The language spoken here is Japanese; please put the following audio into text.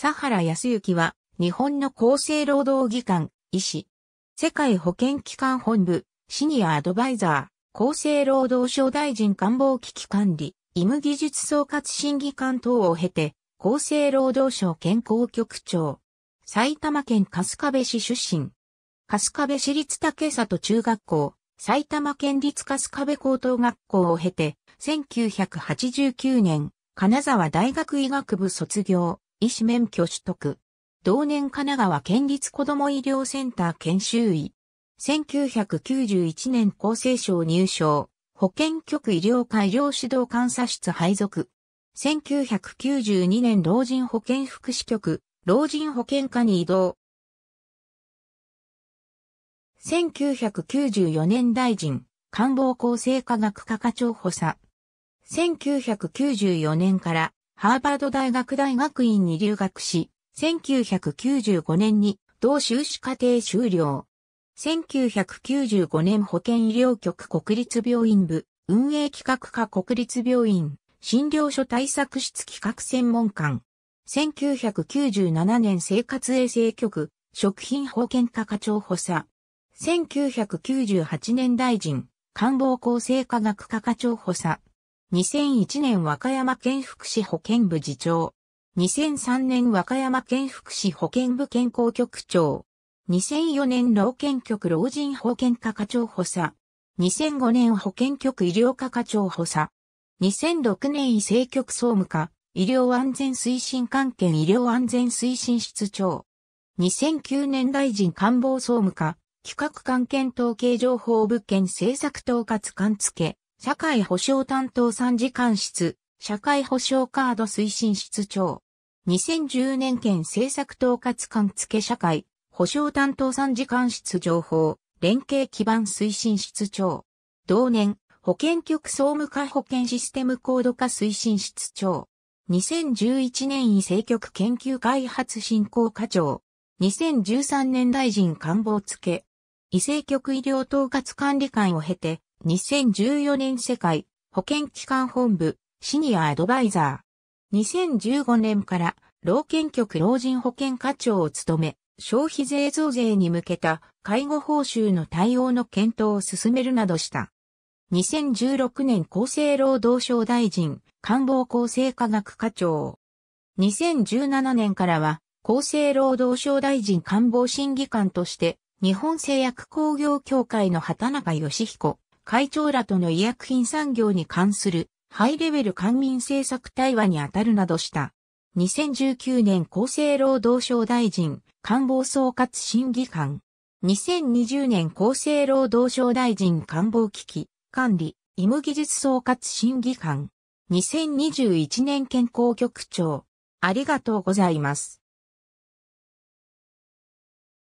佐原康之は、日本の厚生労働機関、医師。世界保健機関本部、シニアアドバイザー、厚生労働省大臣官房危機管理、医務技術総括審議官等を経て、厚生労働省健康局長。埼玉県春日部市出身。春日部市立竹里中学校、埼玉県立春日部高等学校を経て、1989年、金沢大学医学部卒業、医師免許取得。同年神奈川県立子ども医療センター研修医。1991年厚生省入省。保健局医療科医療指導監査室配属。1992年老人保健福祉局、老人保健課に移動。1994年大臣、官房厚生科学科課長補佐。1994年からハーバード大学大学院に留学し、1995年に同修士課程修了。1995年保健医療局国立病院部運営企画課国立病院診療所対策室企画専門官。1997年生活衛生局食品保健課課長補佐。1998年大臣官房厚生科学課課長補佐。2001年和歌山県福祉保健部次長。2003年和歌山県福祉保健部健康局長。2004年老健局老人保健課課長補佐。2005年保健局医療課課長補佐。2006年医政局総務課、医療安全推進関係医療安全推進室長。2009年大臣官房総務課、企画関係統計情報物件政策統括官付け、社会保障担当参事官室、社会保障カード推進室長。2010年県政策統括官付社会、保障担当参事官室情報、連携基盤推進室長。同年、保健局総務課保健システムコード化推進室長。2011年医政局研究開発振興課長。2013年大臣官房付。医政局医療統括管理官を経て、2014年世界保健機関本部シニアアドバイザー。2015年から老健局老人保険課長を務め、消費税増税に向けた介護報酬の対応の検討を進めるなどした。2016年厚生労働省大臣、官房厚生科学課長。2017年からは厚生労働省大臣官房審議官として日本製薬工業協会の畑中義彦会長らとの医薬品産業に関するハイレベル官民政策対話に当たるなどした。2019年厚生労働省大臣、官房総括審議官。2020年厚生労働省大臣官房危機、管理、医務技術総括審議官。2021年健康局長。ありがとうございます。